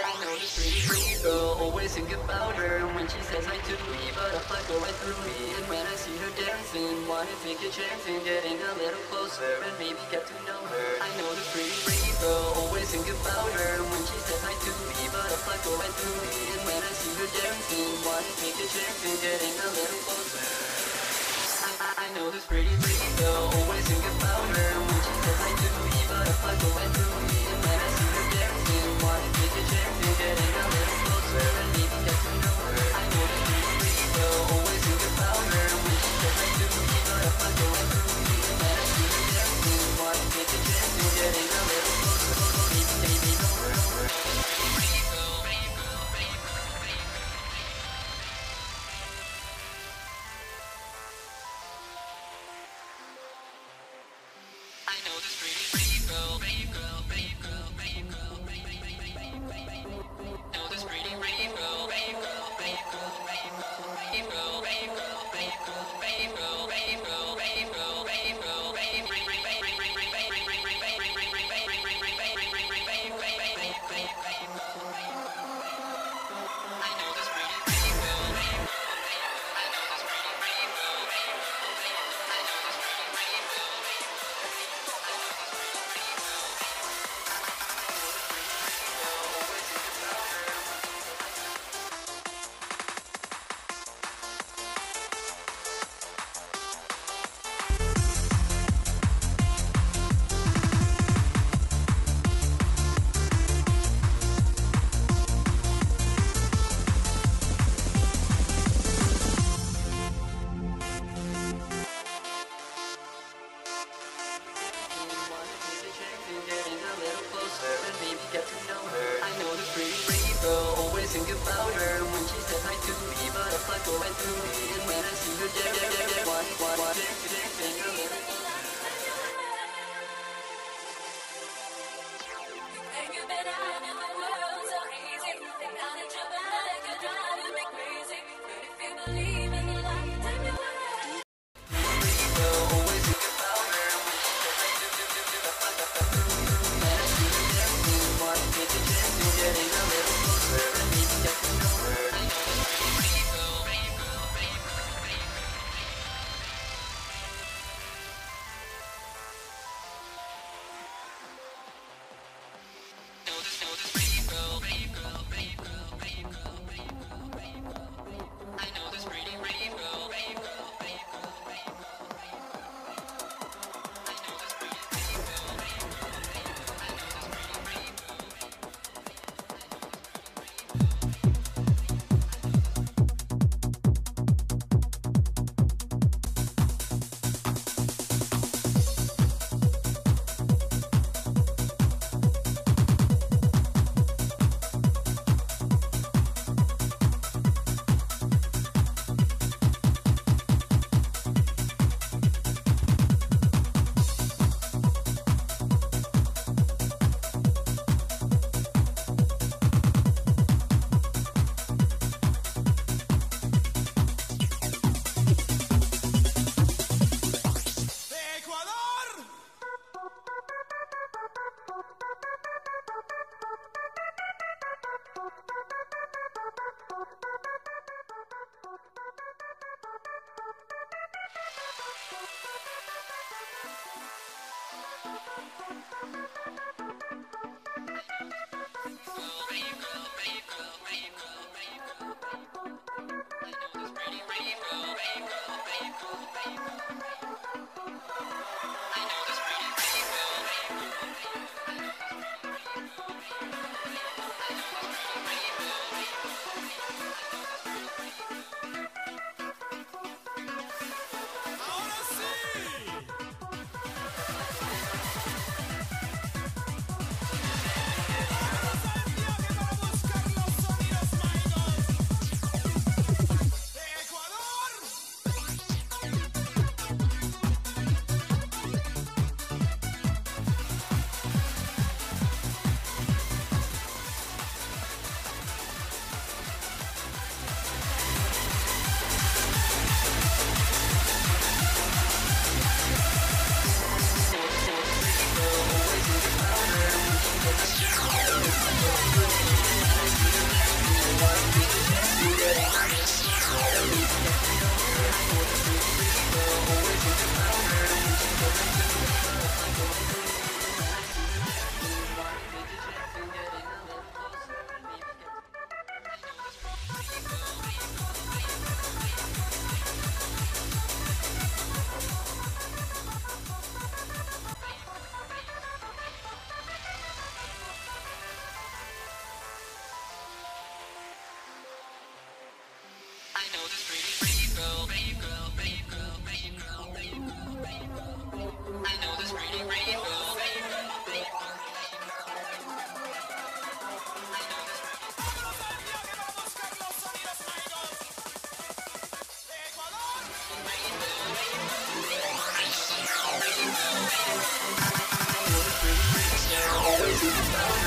I know this pretty girl. always think about her when she says hi to me But a fly go right through me. And when I see her dancing Wanna take a chance and getting a little closer And maybe get to know her. I know this pretty free girl Always think about her when she says hi to me But a fly go right through me. And when I see her dancing Wanna take a chance and getting a little closer. I, I, I know this pretty free girl Always think about her Going through it and when I see you, yeah, yeah, yeah. Thank you. Take a chance